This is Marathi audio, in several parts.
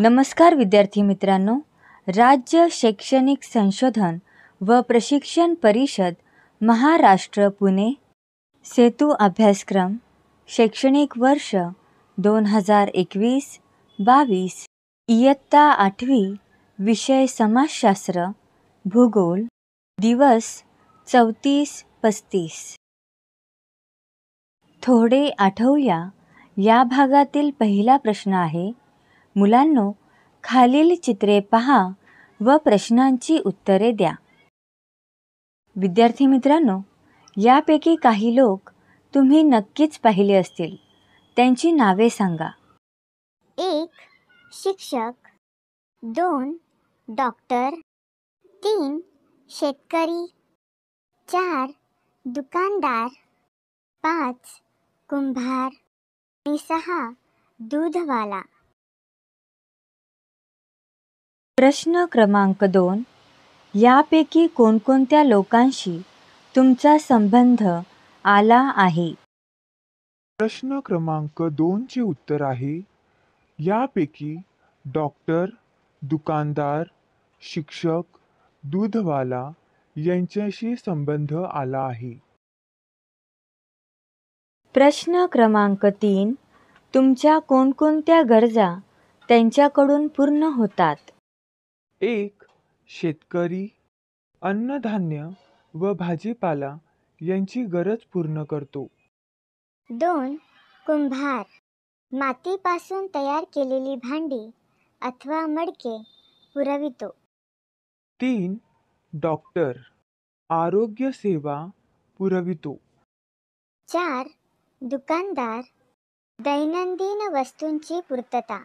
नमस्कार विद्यार्थी मित्रांनो. राज्य शैक्षणिक संशोधन व प्रशिक्षण परिषद महाराष्ट्र पुणे सेतू अभ्यासक्रम शैक्षणिक वर्ष दोन हजार एकवीस बावीस इयत्ता आठवी विषय समाजशास्त्र भूगोल दिवस चौतीस पस्तीस. थोडे आठवूया. या भागातील पहिला प्रश्न आहे मुलांनो खालील चित्रे पहा व प्रश्नांची उत्तरे द्या. विद्यार्थी मित्रांनो यापैकी काही लोक तुम्ही नक्कीच पाहिले असतील. त्यांची नावे सांगा. एक शिक्षक. दोन डॉक्टर. तीन शेतकरी. चार दुकानदार. पाच कुंभार. आणि सहा दूधवाला. प्रश्न क्रमांक दोन. यापैकी कोणकोणत्या लोकांशी तुमचा संबंध आला आहे? प्रश्न क्रमांक दोनचे उत्तर आहे यापैकी डॉक्टर दुकानदार शिक्षक दूधवाला यांच्याशी संबंध आला आहे. प्रश्न क्रमांक तीन. तुमच्या कोणकोणत्या गरजा त्यांच्याकडून पूर्ण होतात? एक शेतकरी अन्नधान्य व भाजीपाला यांची गरज पूर्ण करतो. दोन कुंभार. मातीपासून तयार केलेली भांडी अथवा मडके पुरवितो. तीन डॉक्टर. आरोग्य सेवा पुरवितो. चार दुकानदार. दैनंदिन वस्तूंची पूर्तता.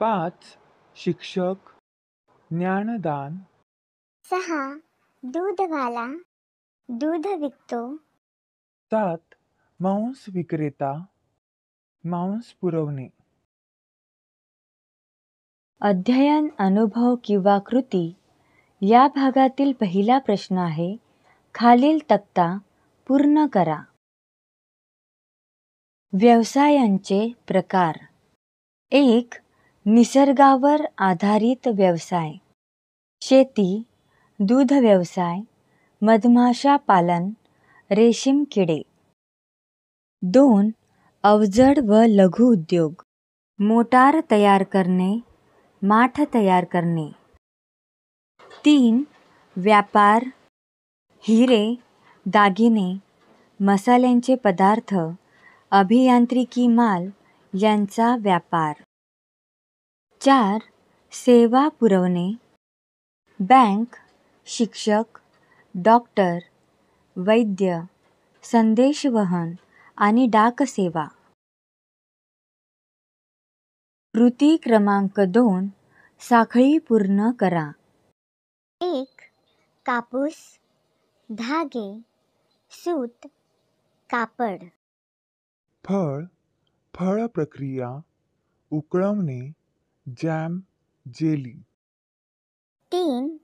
पाच शिक्षक. ज्ञानदान. सहा. दूधवाला. दूध विकतो. सात. मांस विक्रेता. मांस पुरवणे. अध्ययन अनुभव किंवा कृती या भागातील पहिला प्रश्न आहे. खालील तक्ता पूर्ण करा. व्यवसायांचे प्रकार. एक निसर्गावर आधारित व्यवसाय. शेती दूध व्यवसाय मधमाशा पालन रेशीम किडे. दोन अवजड व लघु उद्योग. मोटार तयार करणे माठ तयार करणे. तीन व्यापार हिरे दागिने मसाल्यांचे पदार्थ अभियांत्रिकी माल यांचा व्यापार. चार सेवा पुरवणे बँक शिक्षक डॉक्टर वैद्य संदेशवहन आणि डाकसेवा कृती क्रमांक दोन साखळी पूर्ण करा. एक कापूस. धागे. सूत. कापड. फळ. फळ प्रक्रिया उकळवणे. जॅम. जेली. तीन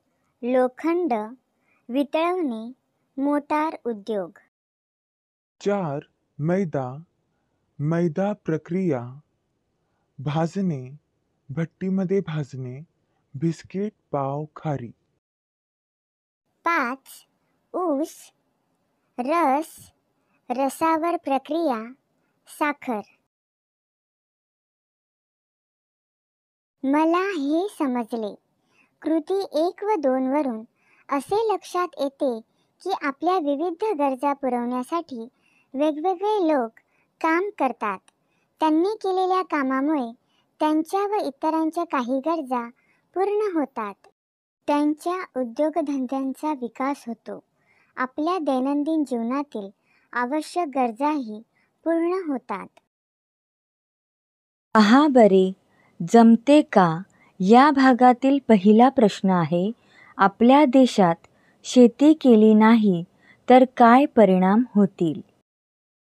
लोखंड वितळवणे मोटार उद्योग. चार मैदा मैदा प्रक्रिया भाजणे भट्टीमध्ये भाजणे बिस्किट पाव खारी. पाच ऊस रस रसावर प्रक्रिया साखर. मला हे समजले. कृती एक व दोन वरून असे लक्षात येते की आपल्या विविध गरजा पुरवण्यासाठी वेगवेगळे लोक काम करतात. त्यांनी केलेल्या कामामुळे त्यांच्या व इतरांच्या काही गरजा पूर्ण होतात. त्यांच्या उद्योगधंद्यांचा विकास होतो. आपल्या दैनंदिन जीवनातील आवश्यक गरजाही पूर्ण होतात. पहा बरे जमते का? या भागातील पहिला प्रश्न आहे आपल्या देशात शेती केली नाही तर काय परिणाम होतील?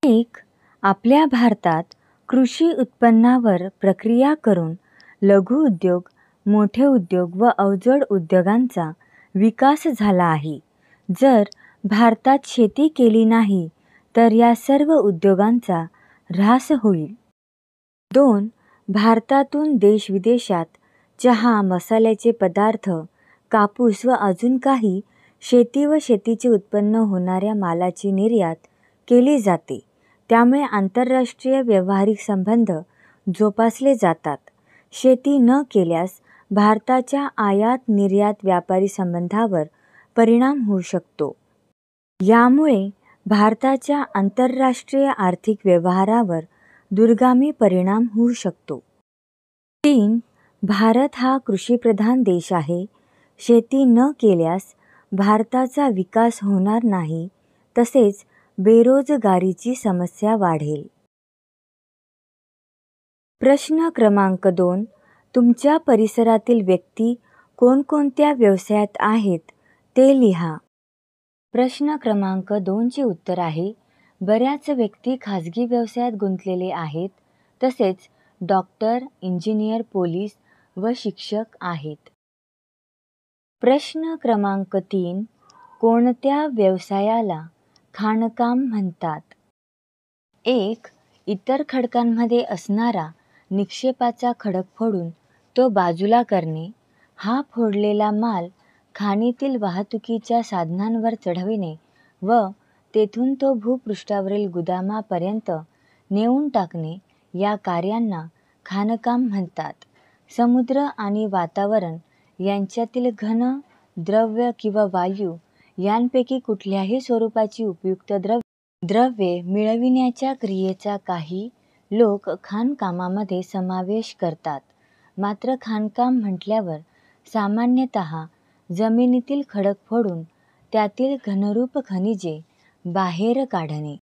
एक आपल्या भारतात कृषी उत्पन्नावर प्रक्रिया करून लघु उद्योग मोठे उद्योग व अवजड उद्योगांचा विकास झाला आहे. जर भारतात शेती केली नाही तर या सर्व उद्योगांचा ऱ्हास होईल. दोन भारतातून देश विदेशात चहा मसाल्याचे पदार्थ कापूस व अजून काही शेती व शेतीचे उत्पन्न होणाऱ्या मालाची निर्यात केली जाते. त्यामुळे आंतरराष्ट्रीय व्यावहारिक संबंध जोपासले जातात. शेती न केल्यास भारताच्या आयात निर्यात व्यापारी संबंधावर परिणाम होऊ शकतो. यामुळे भारताच्या आंतरराष्ट्रीय आर्थिक व्यवहारावर दूरगामी परिणाम होऊ शकतो. तीन भारत हा कृषीप्रधान देश आहे. शेती न केल्यास भारताचा विकास होणार नाही. तसेच बेरोजगारीची समस्या वाढेल. प्रश्न क्रमांक दोन. तुमच्या परिसरातील व्यक्ती कोणकोणत्या व्यवसायात आहेत ते लिहा. प्रश्न क्रमांक दोनचे उत्तर आहे. बऱ्याच व्यक्ती खाजगी व्यवसायात गुंतलेले आहेत. तसेच डॉक्टर इंजिनियर पोलीस व शिक्षक आहेत. प्रश्न क्रमांक तीन कोणत्या व्यवसायाला खाणकाम म्हणतात? एक इतर खडकांमध्ये असणारा निक्षेपाचा खडक फोडून तो बाजूला करणे हा फोडलेला माल खाणीतील वाहतुकीच्या साधनांवर चढविणे व तेथून तो भूपृष्ठावरील गुदामापर्यंत नेऊन टाकणे या कार्यांना खाणकाम म्हणतात. समुद्र आणि वातावरण यांच्यातील घन द्रव्य किंवा वायू यांपैकी कुठल्याही स्वरूपाची उपयुक्त द्रव्य द्रव्ये मिळविण्याच्या क्रियेचा काही लोक खाणकामामध्ये समावेश करतात. मात्र खाणकाम म्हटल्यावर सामान्यतः जमिनीतील खडक फोडून त्यातील घनरूप खनिजे बाहेर काढणे.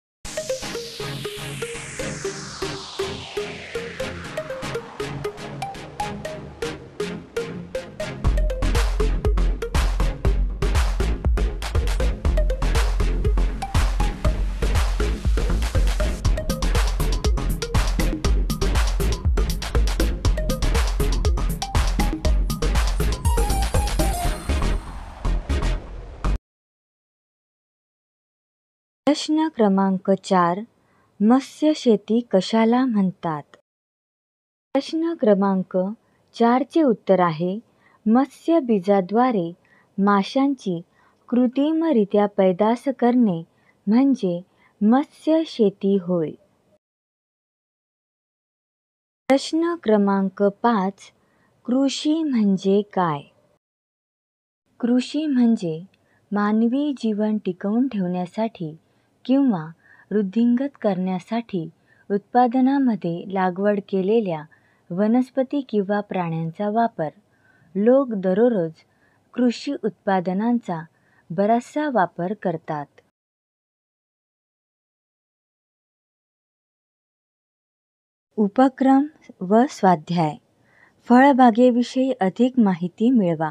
प्रश्न क्रमांक चार मत्स्य शेती कशाला म्हणतात? प्रश्न क्रमांक चारचे उत्तर आहे मत्स्य बीजाद्वारे माशांची कृत्रिमरित्या पैदास करणे म्हणजे मत्स्य शेती होय. प्रश्न क्रमांक पाच कृषी म्हणजे काय? कृषी म्हणजे मानवी जीवन टिकवून ठेवण्यासाठी किंवा वृद्धिंगत करण्यासाठी उत्पादनामध्ये लागवड केलेल्या वनस्पती किंवा प्राण्यांचा वापर. लोक दररोज कृषी उत्पादनांचा बराचसा वापर करतात. उपक्रम व स्वाध्याय. फळबागेविषयी अधिक माहिती मिळवा.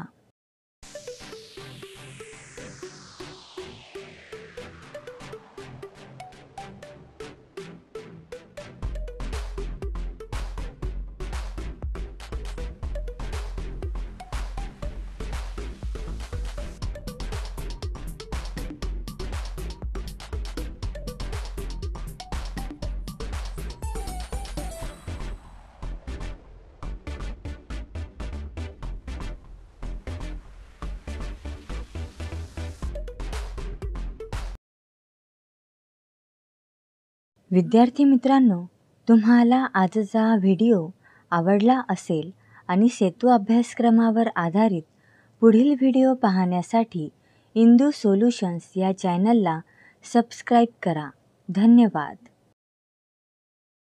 विद्यार्थी मित्रांनो तुम्हाला आजचा व्हिडिओ आवडला असेल आणि सेतू अभ्यासक्रमावर आधारित पुढील व्हिडिओ पाहण्यासाठी इंदू सोल्युशन्स या चॅनलला सबस्क्राईब करा. धन्यवाद.